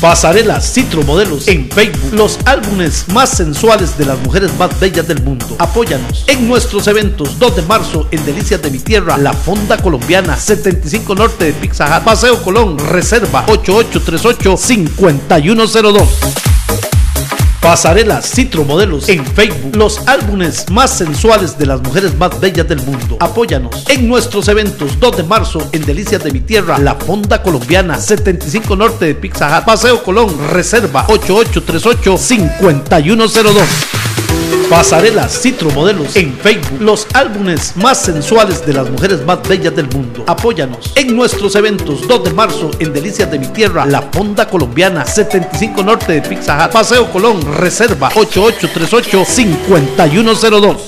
Pasarela Citro Modelos en Facebook. Los álbumes más sensuales de las mujeres más bellas del mundo. Apóyanos en nuestros eventos 2 de marzo en Delicias de mi Tierra, La Fonda Colombiana, 75 Norte de Pizza Hut, Paseo Colón, Reserva 8838-5102. Pasarela Citro Modelos en Facebook. Los álbumes más sensuales de las mujeres más bellas del mundo. Apóyanos en nuestros eventos 2 de marzo en Delicias de mi Tierra, La Fonda Colombiana, 75 Norte de Pizza Hut, Paseo Colón, Reserva 8838-5102. Pasarela Citro Modelos en Facebook. Los álbumes más sensuales de las mujeres más bellas del mundo. Apóyanos en nuestros eventos 2 de marzo en Delicias de mi Tierra, La Fonda Colombiana, 75 Norte de Pizza Hut, Paseo Colón, Reserva 8838-5102.